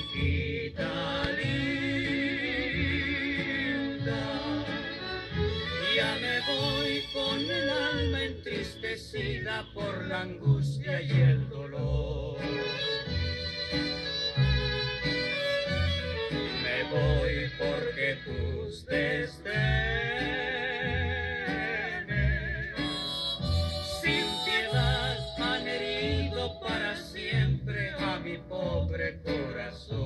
chiquita linda. Ya me voy con el alma entristecida por la angustia y el. pobre corazón.